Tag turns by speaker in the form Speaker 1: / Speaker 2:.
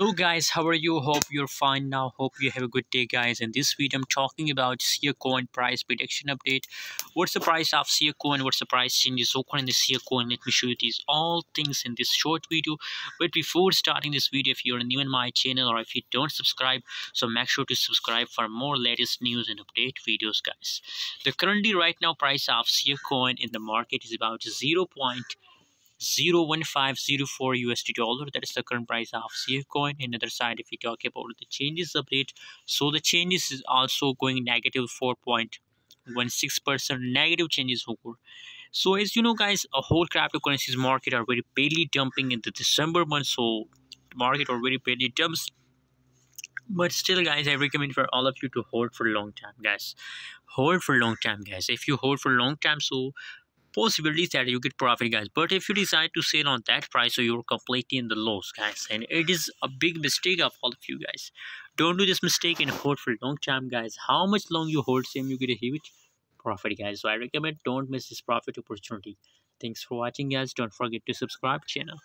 Speaker 1: Hello guys, how are you? Hope you're fine now. Hope you have a good day guys. In this video, I'm talking about SIA coin price prediction update. What's the price of SIA coin? What's the price changes occur in the SIA coin? Let me show you these all things in this short video. But before starting this video, if you're new in my channel or if you don't subscribe, so make sure to subscribe for more latest news and update videos guys. The currently right now price of SIA coin in the market is about 0. 01504 USD dollar. That is the current price of SIA coin. Another side, if we talk about the changes update, so the changes is also going negative 4.16% negative changes over. So as you know, guys, a whole cryptocurrencies market are very badly dumping in the December month. So market already badly dumps but still guys i recommend for all of you to hold for a long time guys hold for a long time guys if you hold for a long time so possibilities that you get profit guys. But if you decide to sell on that price so you're completely in the loss guys. And it is a big mistake of all of you guys. Don't do this mistake and hold for a long time guys. How much long you hold same you get a huge profit guys. So i recommend don't miss this profit opportunity. Thanks for watching guys. Don't forget to subscribe channel